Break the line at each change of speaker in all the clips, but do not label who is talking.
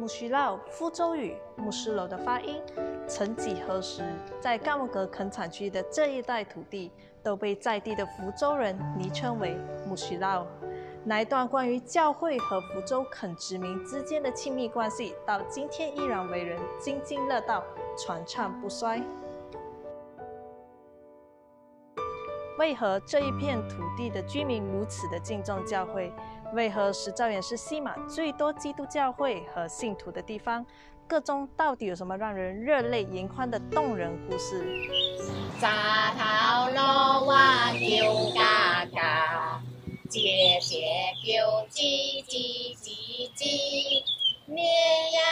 木须老福州语木须楼的发音，曾几何时，在甘莫格垦产区的这一带土地，都被在地的福州人昵称为木须老。那一段关于教会和福州垦殖民之间的亲密关系，到今天依然为人津津乐道、传唱不衰。为何这一片土地的居民如此的敬重教会？为何石兆园是西马最多基督教会和信徒的地方？各中到底有什么让人热泪盈眶的动人故事？
扎头罗哇叫嘎嘎，姐姐叫叽叽叽叽，绵羊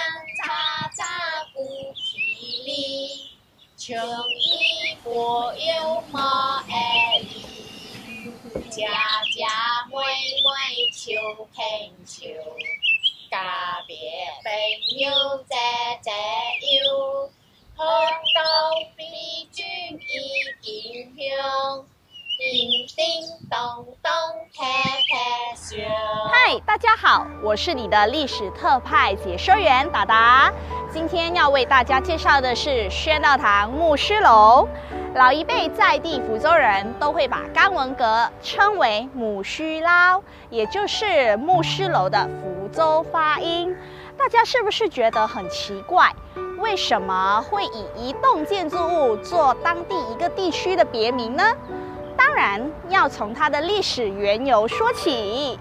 喳喳不吉利，穷一波又毛家家妹妹求恳求，家别朋友在在有，红豆比君已经香，叮叮咚咚拍拍手。
嗨，大家好，我是你的历史特派解说员达达。今天要为大家介绍的是宣道堂牧师楼。老一辈在地福州人都会把甘文阁称为母须捞，也就是牧师楼的福州发音。大家是不是觉得很奇怪？为什么会以一栋建筑物做当地一个地区的别名呢？当然要从它的历史缘由说起。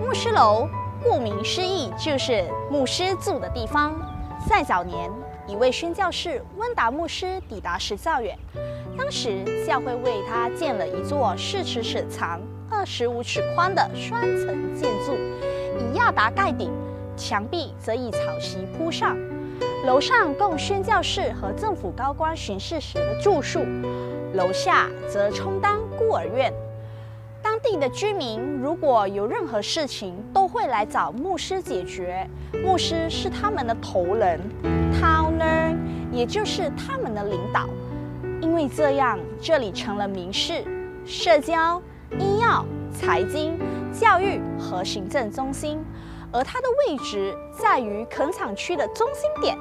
牧师楼顾名思义就是牧师住的地方。在早年，一位宣教士温达牧师抵达石造园，当时教会为他建了一座四尺尺长、二十五尺宽的双层建筑，以亚达盖顶，墙壁则以草席铺上。楼上供宣教士和政府高官巡视时的住宿，楼下则充当孤儿院。当地的居民如果有任何事情，都会来找牧师解决。牧师是他们的头人，towner，也就是他们的领导。因为这样，这里成了民事、社交、医药、财经、教育和行政中心，而它的位置在于垦场区的中心点。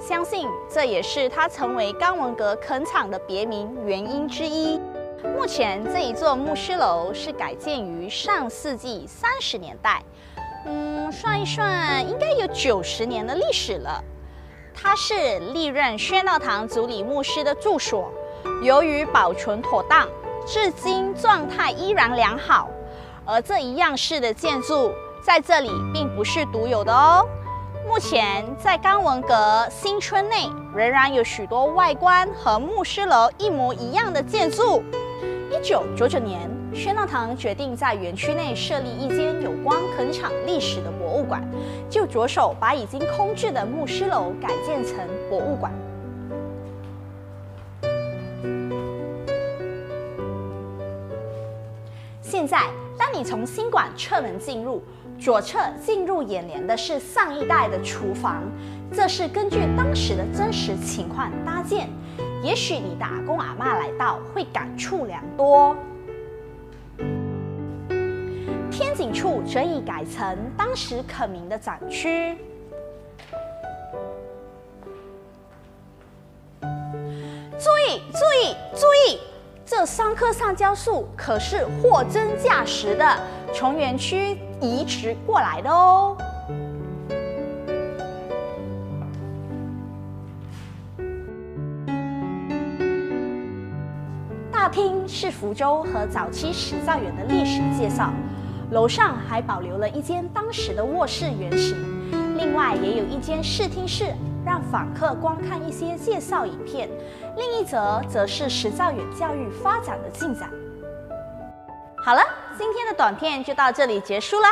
相信这也是它成为甘文阁垦场的别名原因之一。目前这一座牧师楼是改建于上世纪三十年代，嗯，算一算应该有九十年的历史了。它是历任宣道堂主理牧师的住所，由于保存妥当，至今状态依然良好。而这一样式的建筑在这里并不是独有的哦。目前在甘文阁新村内仍然有许多外观和牧师楼一模一样的建筑。一九九九年，宣道堂决定在园区内设立一间有关垦场历史的博物馆，就着手把已经空置的牧师楼改建成博物馆。现在，当你从新馆侧门进入，左侧进入眼帘的是上一代的厨房，这是根据当时的真实情况搭建。也许你的阿公阿妈来到会感触良多。天井处则已改成当时垦民的展区。注意注意注意，这三棵橡胶树可是货真价实的，从园区移植过来的哦。大厅是福州和早期石造园的历史介绍，楼上还保留了一间当时的卧室原型，另外也有一间视听室，让访客观看一些介绍影片。另一则则是石造园教育发展的进展。好了，今天的短片就到这里结束啦，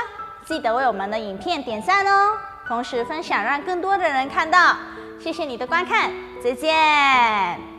记得为我们的影片点赞哦，同时分享让更多的人看到。谢谢你的观看，再见。